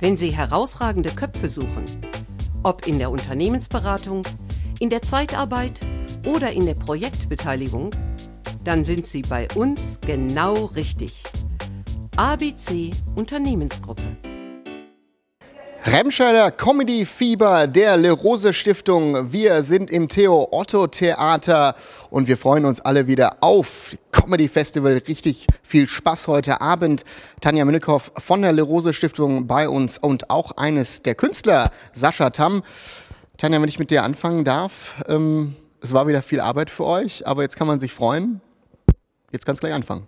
Wenn Sie herausragende Köpfe suchen, ob in der Unternehmensberatung, in der Zeitarbeit oder in der Projektbeteiligung, dann sind Sie bei uns genau richtig. ABC Unternehmensgruppe. Remscheider Comedy Fieber der Le Rose Stiftung. Wir sind im Theo Otto Theater und wir freuen uns alle wieder auf Comedy Festival. Richtig viel Spaß heute Abend. Tanja Minnikow von der Le Rose Stiftung bei uns und auch eines der Künstler, Sascha Tam. Tanja, wenn ich mit dir anfangen darf, ähm, es war wieder viel Arbeit für euch, aber jetzt kann man sich freuen. Jetzt kannst du gleich anfangen.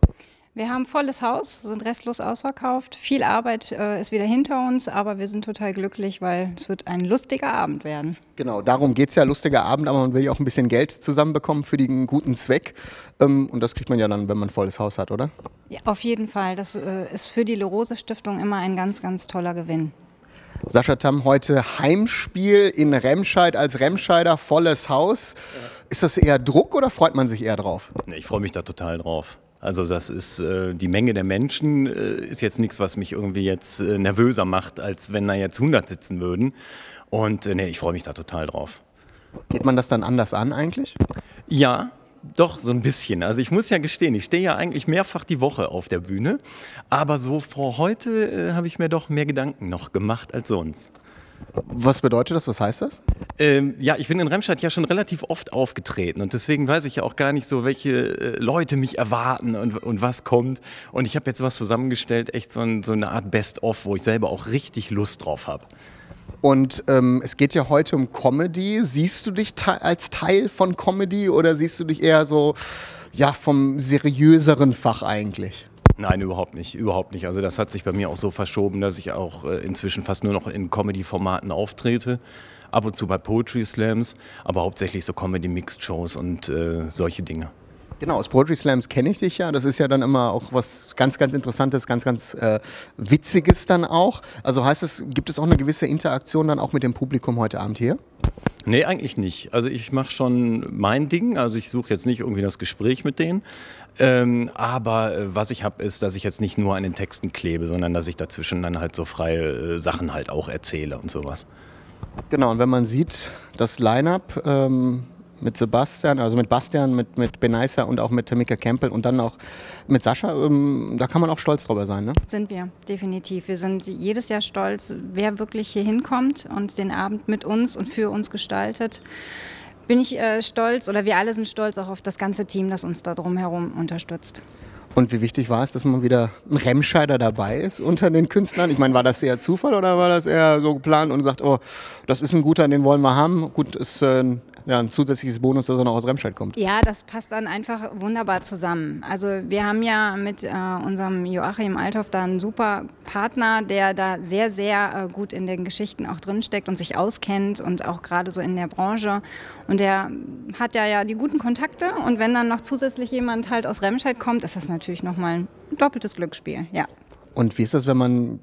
Wir haben volles Haus, sind restlos ausverkauft. Viel Arbeit äh, ist wieder hinter uns, aber wir sind total glücklich, weil es wird ein lustiger Abend werden. Genau, darum geht es ja, lustiger Abend, aber man will ja auch ein bisschen Geld zusammenbekommen für den guten Zweck. Ähm, und das kriegt man ja dann, wenn man ein volles Haus hat, oder? Ja, auf jeden Fall. Das äh, ist für die Lerose Stiftung immer ein ganz, ganz toller Gewinn. Sascha Tam, heute Heimspiel in Remscheid als Remscheider, volles Haus. Ist das eher Druck oder freut man sich eher drauf? Nee, ich freue mich da total drauf. Also das ist äh, die Menge der Menschen äh, ist jetzt nichts, was mich irgendwie jetzt äh, nervöser macht, als wenn da jetzt 100 sitzen würden. Und äh, nee, ich freue mich da total drauf. Geht man das dann anders an eigentlich? Ja, doch, so ein bisschen. Also ich muss ja gestehen, ich stehe ja eigentlich mehrfach die Woche auf der Bühne, aber so vor heute äh, habe ich mir doch mehr Gedanken noch gemacht als sonst. Was bedeutet das? Was heißt das? Ähm, ja, ich bin in Remscheid ja schon relativ oft aufgetreten und deswegen weiß ich ja auch gar nicht so, welche äh, Leute mich erwarten und, und was kommt. Und ich habe jetzt was zusammengestellt, echt so, ein, so eine Art Best-of, wo ich selber auch richtig Lust drauf habe. Und ähm, es geht ja heute um Comedy. Siehst du dich te als Teil von Comedy oder siehst du dich eher so ja, vom seriöseren Fach eigentlich? Nein, überhaupt nicht, überhaupt nicht. Also das hat sich bei mir auch so verschoben, dass ich auch äh, inzwischen fast nur noch in Comedy-Formaten auftrete. Ab und zu bei Poetry Slams, aber hauptsächlich so Comedy-Mixed-Shows und äh, solche Dinge. Genau, aus Poetry Slams kenne ich dich ja. Das ist ja dann immer auch was ganz, ganz Interessantes, ganz, ganz äh, Witziges dann auch. Also heißt es, gibt es auch eine gewisse Interaktion dann auch mit dem Publikum heute Abend hier? Nee, eigentlich nicht. Also ich mache schon mein Ding. Also ich suche jetzt nicht irgendwie das Gespräch mit denen. Ähm, aber äh, was ich habe, ist, dass ich jetzt nicht nur an den Texten klebe, sondern dass ich dazwischen dann halt so freie äh, Sachen halt auch erzähle und sowas. Genau, und wenn man sieht, das Line-Up ähm, mit Sebastian, also mit Bastian, mit, mit Benaisa und auch mit Tamika Campbell und dann auch mit Sascha, ähm, da kann man auch stolz drüber sein, ne? Sind wir, definitiv. Wir sind jedes Jahr stolz, wer wirklich hier hinkommt und den Abend mit uns und für uns gestaltet bin ich äh, stolz oder wir alle sind stolz auch auf das ganze Team, das uns da drumherum unterstützt. Und wie wichtig war es, dass man wieder ein Remscheider dabei ist unter den Künstlern? Ich meine, war das eher Zufall oder war das eher so geplant und sagt, oh, das ist ein guter, den wollen wir haben? Gut, ist äh, ja, ein zusätzliches Bonus, dass er noch aus Remscheid kommt. Ja, das passt dann einfach wunderbar zusammen. Also wir haben ja mit äh, unserem Joachim Althoff da einen super Partner, der da sehr, sehr äh, gut in den Geschichten auch drinsteckt und sich auskennt und auch gerade so in der Branche. Und der hat ja, ja die guten Kontakte und wenn dann noch zusätzlich jemand halt aus Remscheid kommt, ist das natürlich nochmal ein doppeltes Glücksspiel, ja. Und wie ist das, wenn man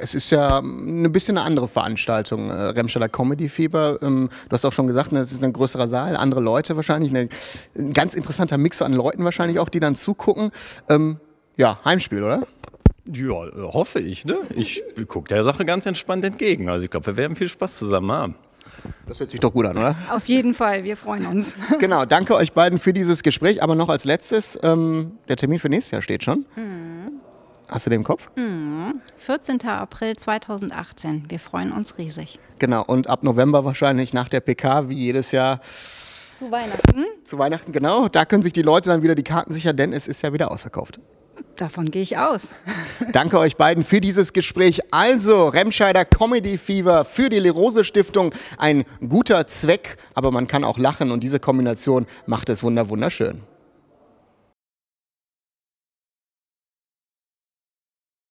es ist ja ein bisschen eine andere Veranstaltung, äh, Remscheider Comedy Fieber. Ähm, du hast auch schon gesagt, ne, es ist ein größerer Saal, andere Leute wahrscheinlich, eine, ein ganz interessanter Mix an Leuten wahrscheinlich auch, die dann zugucken. Ähm, ja, Heimspiel, oder? Ja, hoffe ich. Ne? Ich gucke der Sache ganz entspannt entgegen. Also ich glaube, wir werden viel Spaß zusammen haben. Das hört sich doch gut an, oder? Auf jeden Fall, wir freuen uns. Genau, danke euch beiden für dieses Gespräch. Aber noch als letztes, ähm, der Termin für nächstes Jahr steht schon. Mhm. Hast du den im Kopf? Mhm. 14. April 2018. Wir freuen uns riesig. Genau, und ab November wahrscheinlich nach der PK, wie jedes Jahr. Zu Weihnachten. Zu Weihnachten, genau. Da können sich die Leute dann wieder die Karten sichern, denn es ist ja wieder ausverkauft. Davon gehe ich aus. Danke euch beiden für dieses Gespräch. Also, Remscheider Comedy Fever für die Lerose Stiftung. Ein guter Zweck, aber man kann auch lachen und diese Kombination macht es wunderschön.